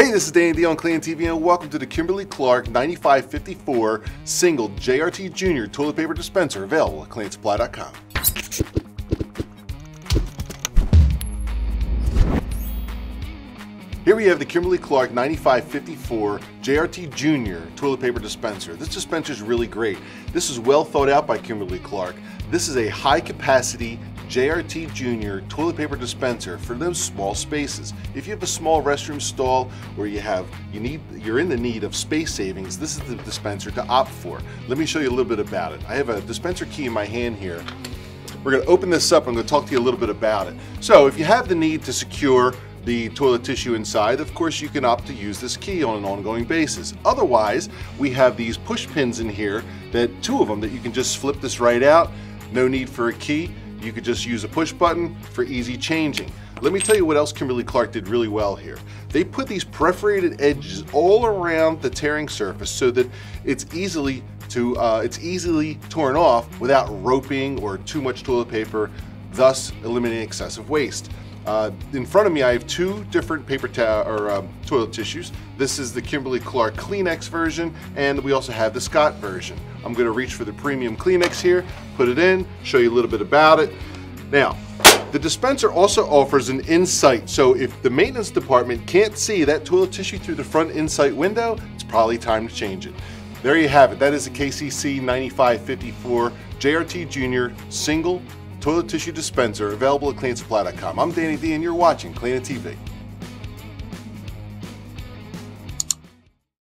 Hey, this is Danny D on CleanIt TV and welcome to the Kimberly Clark 9554 single JRT Junior toilet paper dispenser available at cleanitsupply.com. Here we have the Kimberly Clark 9554 JRT Junior toilet paper dispenser. This dispenser is really great. This is well thought out by Kimberly Clark. This is a high capacity JRT Junior toilet paper dispenser for those small spaces. If you have a small restroom stall where you have you need you're in the need of space savings, this is the dispenser to opt for. Let me show you a little bit about it. I have a dispenser key in my hand here. We're going to open this up. I'm going to talk to you a little bit about it. So if you have the need to secure the toilet tissue inside, of course you can opt to use this key on an ongoing basis. Otherwise, we have these push pins in here, that two of them that you can just flip this right out. No need for a key. You could just use a push button for easy changing. Let me tell you what else Kimberly Clark did really well here. They put these perforated edges all around the tearing surface so that it's easily to uh, it's easily torn off without roping or too much toilet paper, thus eliminating excessive waste. Uh, in front of me, I have two different paper towel or um, toilet tissues. This is the Kimberly Clark Kleenex version, and we also have the Scott version. I'm going to reach for the premium Kleenex here, put it in, show you a little bit about it. Now, the dispenser also offers an insight, so if the maintenance department can't see that toilet tissue through the front insight window, it's probably time to change it. There you have it. That is the KCC 9554 JRT Junior single toilet tissue dispenser available at cleanitsupply.com. I'm Danny D and you're watching CleanIt TV.